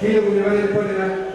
Filo, mi va a ir